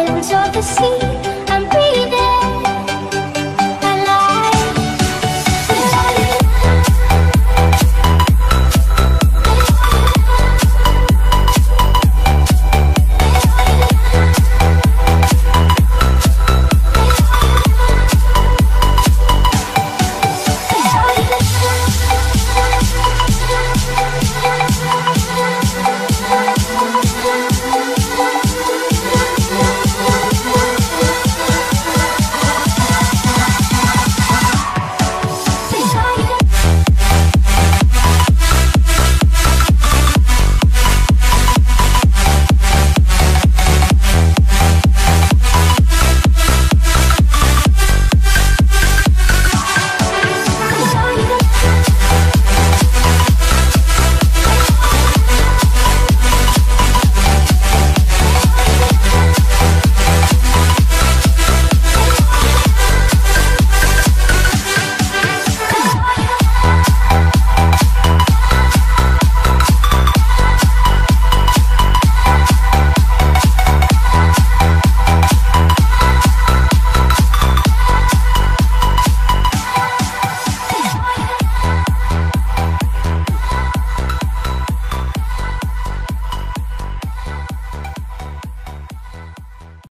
islands of the sea.